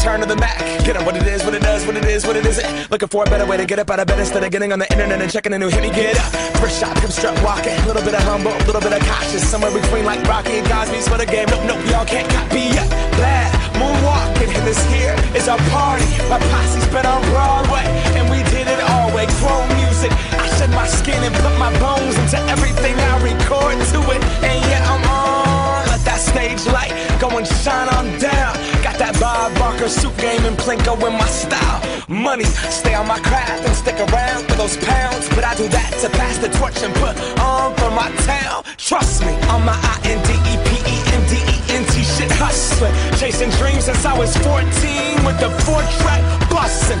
return to the Mac. Get it what it is, what it does, what it is, what it isn't. Looking for a better way to get up out of bed instead of getting on the internet and checking a new hit. Me get up, first shot, come strut walking. A little bit of humble, a little bit of cautious. Somewhere between like Rocky and Cosby's for the game. Nope, nope, y'all can't copy yet. Bad moonwalking, and this here is our party. My posse's been on Broadway, and we did it all way. Suit game and Plinko in my style. Money, stay on my craft and stick around for those pounds. But I do that to pass the torch and put on for my town. Trust me, on my I N D E P E N D E N T shit hustling. Chasing dreams since I was 14 with the four track busting.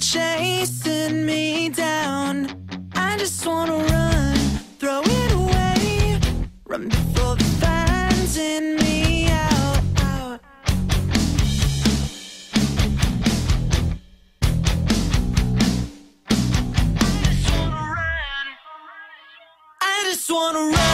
Chasing me down. I just wanna run, throw it away, run before the finding me out. out. I just wanna run.